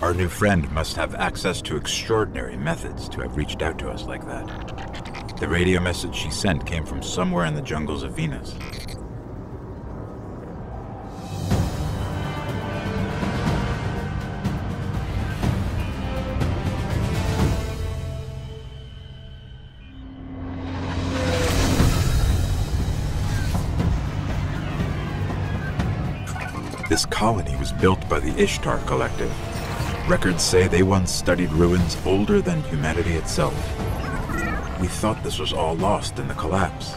Our new friend must have access to extraordinary methods to have reached out to us like that. The radio message she sent came from somewhere in the jungles of Venus. This colony was built by the Ishtar Collective. Records say they once studied ruins older than humanity itself. We thought this was all lost in the collapse.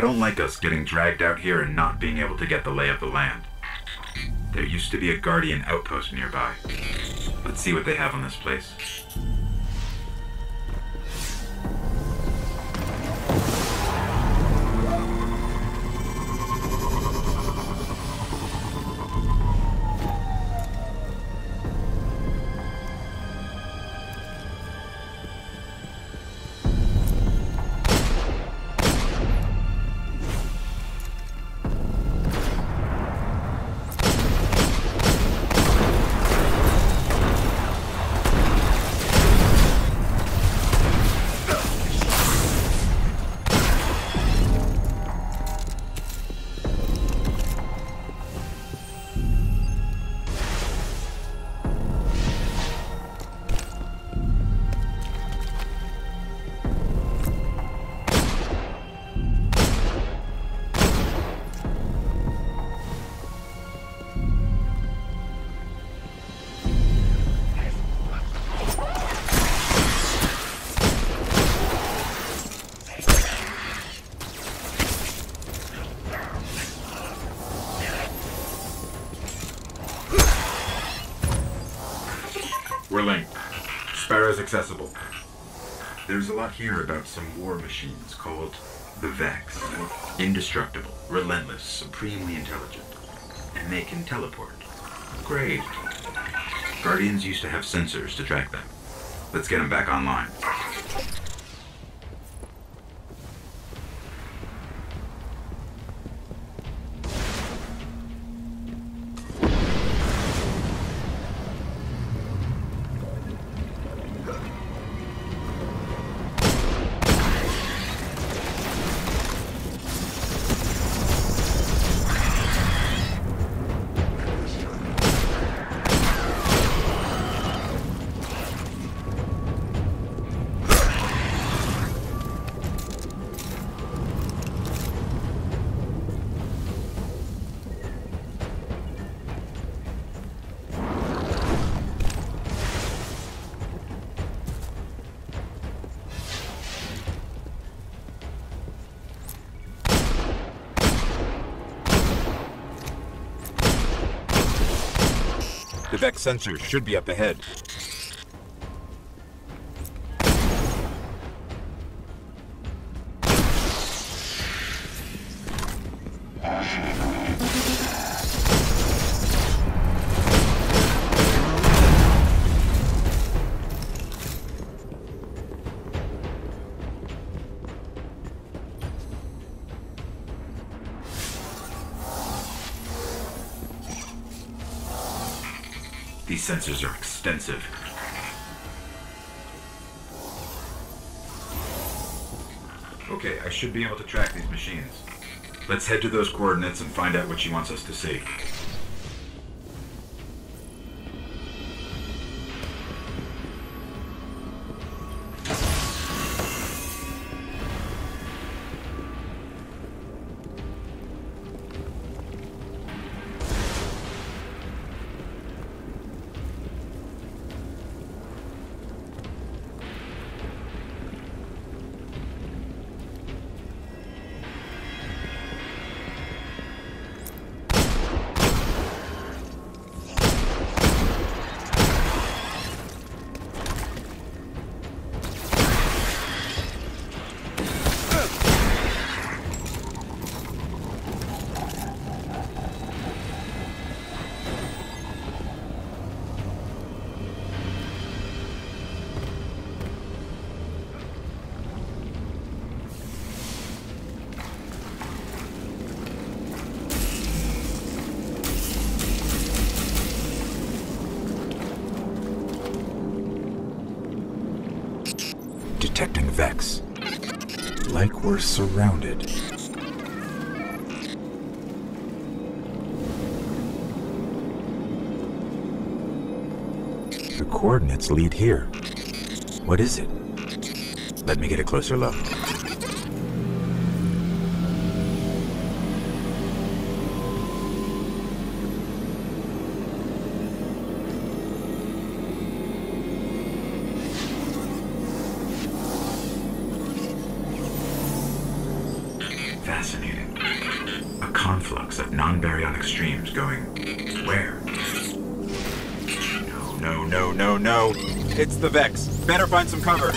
I don't like us getting dragged out here and not being able to get the lay of the land. There used to be a Guardian outpost nearby. Let's see what they have on this place. We're linked. Sparrow's accessible. There's a lot here about some war machines called the Vex. Indestructible, relentless, supremely intelligent. And they can teleport. Great. Guardians used to have sensors to track them. Let's get them back online. Vex sensors should be up ahead. Sensors are extensive. Okay, I should be able to track these machines. Let's head to those coordinates and find out what she wants us to see. Detecting Vex. Like we're surrounded. The coordinates lead here. What is it? Let me get a closer look. Where? No, no, no, no, no. It's the Vex. Better find some cover.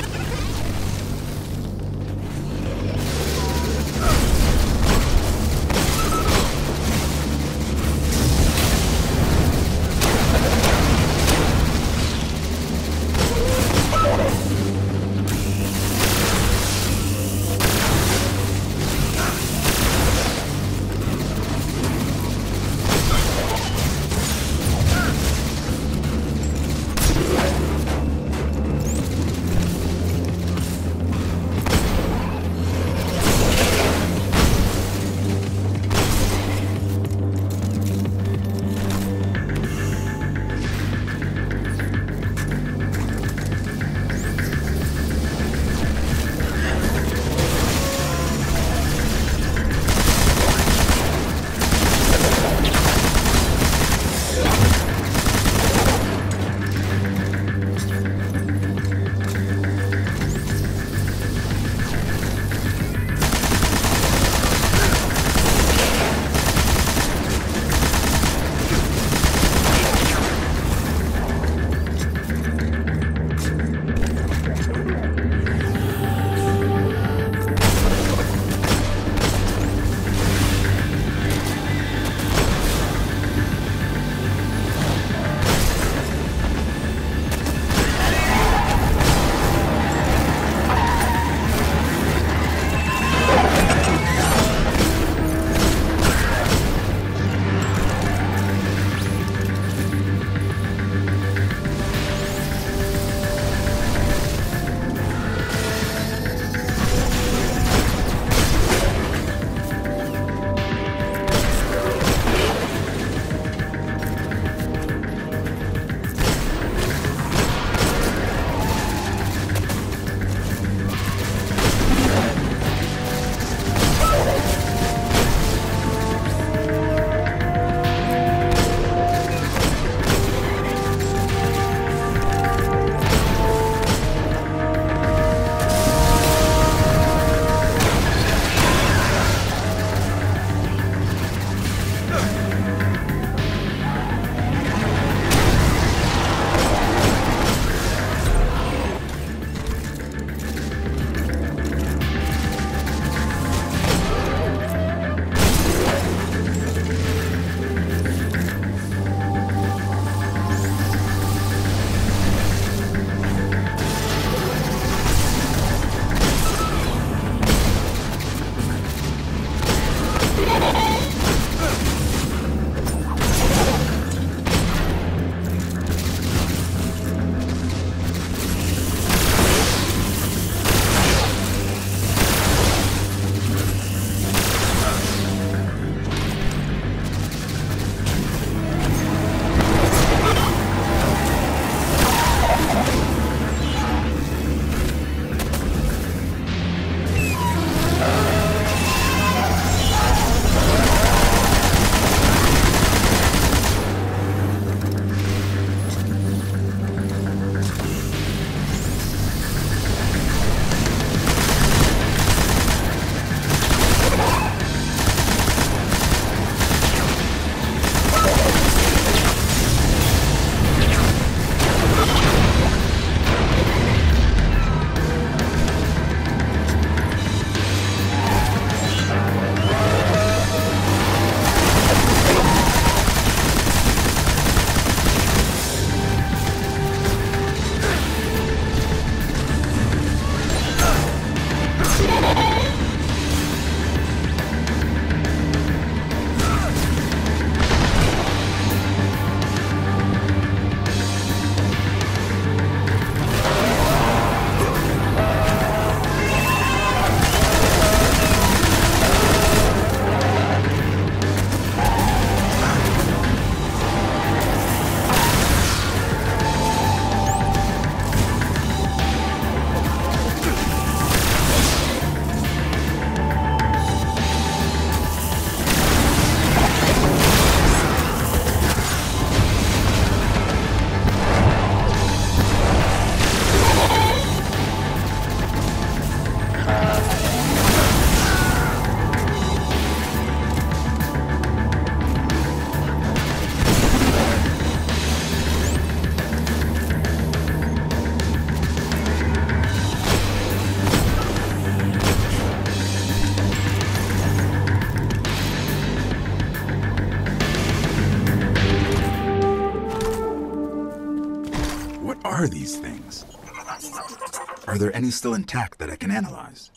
Are there any still intact that I can analyze?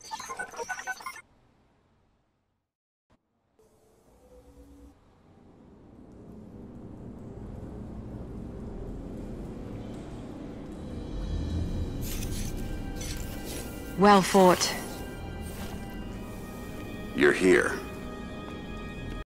Well fought. You're here.